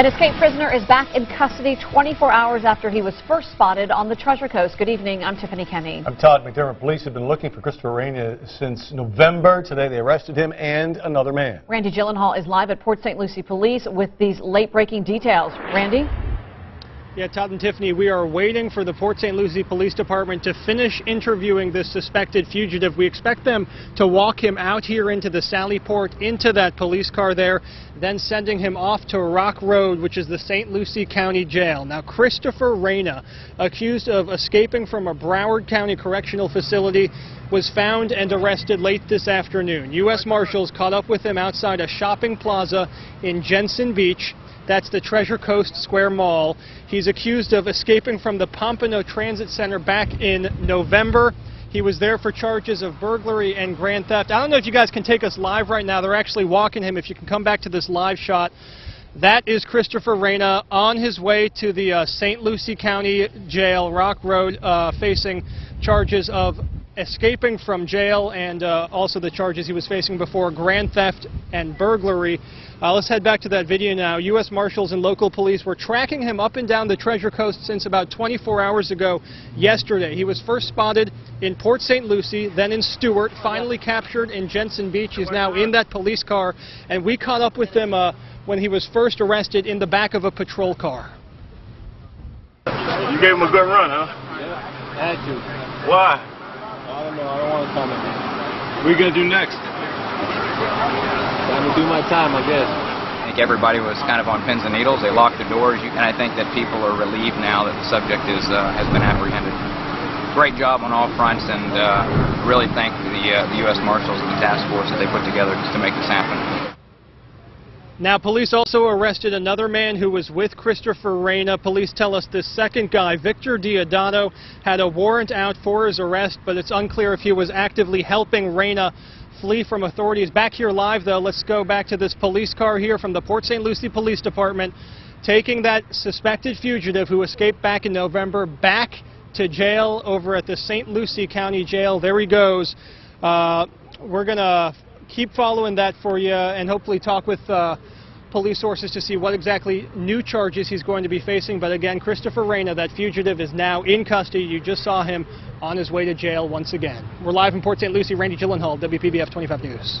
An escaped prisoner is back in custody 24 hours after he was first spotted on the Treasure Coast. Good evening. I'm Tiffany Kenney. I'm Todd McDermott. Police have been looking for Christopher Reyna since November. Today they arrested him and another man. Randy Gyllenhaal is live at Port St. Lucie Police with these late-breaking details. Randy? Yeah, Todd and Tiffany, we are waiting for the Port St. Lucie Police Department to finish interviewing this suspected fugitive. We expect them to walk him out here into the Sally Port, into that police car there, then sending him off to Rock Road, which is the St. Lucie County Jail. Now, Christopher Reyna, accused of escaping from a Broward County Correctional Facility, was found and arrested late this afternoon. U.S. Marshals caught up with him outside a shopping plaza in Jensen Beach. That's the Treasure Coast Square Mall. He's accused of escaping from the Pompano Transit Center back in November. He was there for charges of burglary and grand theft. I don't know if you guys can take us live right now. They're actually walking him. If you can come back to this live shot. That is Christopher Reyna on his way to the uh, St. Lucie County Jail, Rock Road, uh, facing charges of escaping from jail and uh, also the charges he was facing before, grand theft and burglary. Uh, let's head back to that video now. U.S. Marshals and local police were tracking him up and down the Treasure Coast since about 24 hours ago yesterday. He was first spotted in Port St. Lucie, then in Stuart, finally captured in Jensen Beach. He's now in that police car, and we caught up with him uh, when he was first arrested in the back of a patrol car. You gave him a good run, huh? Yeah, had to. Why? I don't want to comment. What are you gonna do next? Time to do my time, I guess. I think everybody was kind of on pins and needles. They locked the doors, and I think that people are relieved now that the subject is uh, has been apprehended. Great job on all fronts, and uh, really thank the, uh, the U.S. Marshals and the task force that they put together to make this happen. Now, police also arrested another man who was with Christopher Reyna. Police tell us this second guy, Victor Diodato, had a warrant out for his arrest, but it's unclear if he was actively helping Reyna flee from authorities. Back here live, though, let's go back to this police car here from the Port St. Lucie Police Department, taking that suspected fugitive who escaped back in November back to jail over at the St. Lucie County Jail. There he goes. Uh, we're going to keep following that for you and hopefully talk with uh, police sources to see what exactly new charges he's going to be facing. But again, Christopher Reyna, that fugitive, is now in custody. You just saw him on his way to jail once again. We're live in Port St. Lucie. Randy Gyllenhaal, WPBF 25 News.